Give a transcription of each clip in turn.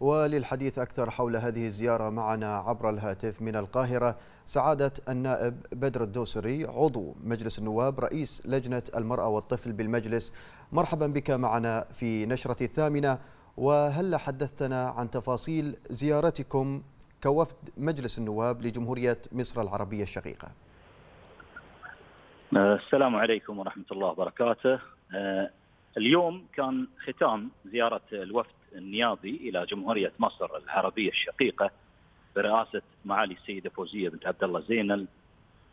وللحديث أكثر حول هذه الزيارة معنا عبر الهاتف من القاهرة سعادة النائب بدر الدوسري عضو مجلس النواب رئيس لجنة المرأة والطفل بالمجلس. مرحبا بك معنا في نشرة الثامنة. وهل حدثتنا عن تفاصيل زيارتكم كوفد مجلس النواب لجمهورية مصر العربية الشقيقة؟ السلام عليكم ورحمة الله وبركاته. اليوم كان ختام زيارة الوفد النيابي إلى جمهورية مصر العربية الشقيقة برئاسة معالي السيدة فوزية بنت عبد الله زينل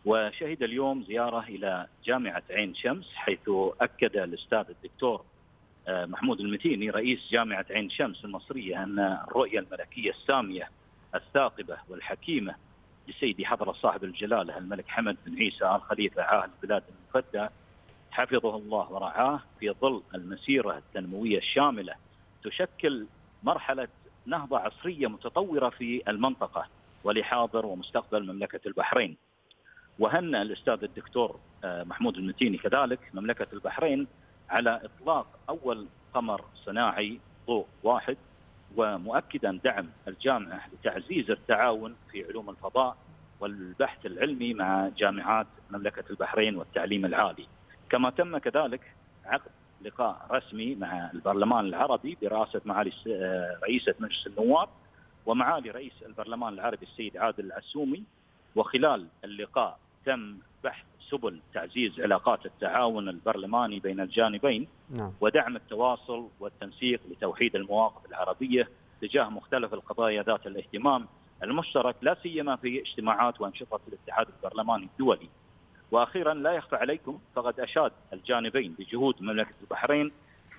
وشهد اليوم زيارة إلى جامعة عين شمس حيث أكد الأستاذ الدكتور محمود المتيني رئيس جامعة عين شمس المصرية أن الرؤية الملكية السامية الثاقبة والحكيمة لسيدي حضرة صاحب الجلالة الملك حمد بن عيسى آل خليفة عاهل البلاد المفدى حفظه الله ورعاه في ظل المسيرة التنموية الشاملة تشكل مرحلة نهضة عصرية متطورة في المنطقة ولحاضر ومستقبل مملكة البحرين. وهنأ الأستاذ الدكتور محمود المتيني كذلك مملكة البحرين على إطلاق أول قمر صناعي ضوء واحد ومؤكدا دعم الجامعة لتعزيز التعاون في علوم الفضاء والبحث العلمي مع جامعات مملكة البحرين والتعليم العالي. كما تم كذلك عقد لقاء رسمي مع البرلمان العربي برئاسة معالي رئيسة مجلس النواب ومعالي رئيس البرلمان العربي السيد عادل العسومي وخلال اللقاء تم بحث سبل تعزيز علاقات التعاون البرلماني بين الجانبين نعم. ودعم التواصل والتنسيق لتوحيد المواقف العربية تجاه مختلف القضايا ذات الاهتمام المشترك لا سيما في اجتماعات وأنشطة الاتحاد البرلماني الدولي. وأخيرا لا يخفى عليكم فقد أشاد الجانبين بجهود مملكة البحرين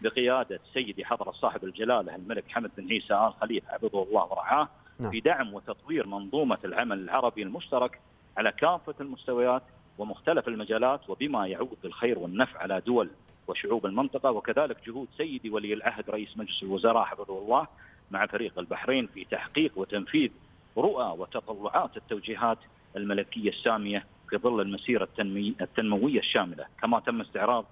بقيادة سيدي حضرة صاحب الجلالة الملك حمد بن عيسى آل خليفة حفظه الله ورعاه نعم. في دعم وتطوير منظومة العمل العربي المشترك على كافة المستويات ومختلف المجالات وبما يعود بالخير والنفع على دول وشعوب المنطقة وكذلك جهود سيدي ولي العهد رئيس مجلس الوزراء حفظه الله مع فريق البحرين في تحقيق وتنفيذ رؤى وتطلعات التوجيهات الملكية السامية في ظل المسيرة التنموية الشاملة، كما تم استعراض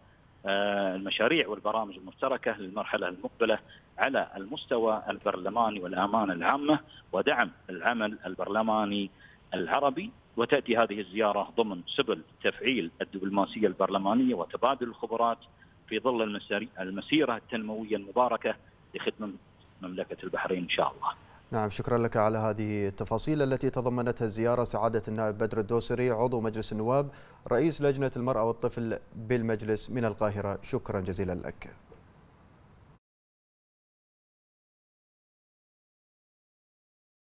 المشاريع والبرامج المشتركة للمرحلة المقبلة على المستوى البرلماني والأمانة العامة ودعم العمل البرلماني العربي وتأتي هذه الزيارة ضمن سبل تفعيل الدبلوماسية البرلمانية وتبادل الخبرات في ظل المسيرة التنموية المباركة لخدمة مملكة البحرين إن شاء الله. نعم شكرا لك على هذه التفاصيل التي تضمنتها الزيارة سعادة النائب بدر الدوسري عضو مجلس النواب رئيس لجنة المرأة والطفل بالمجلس من القاهرة. شكرا جزيلا لك.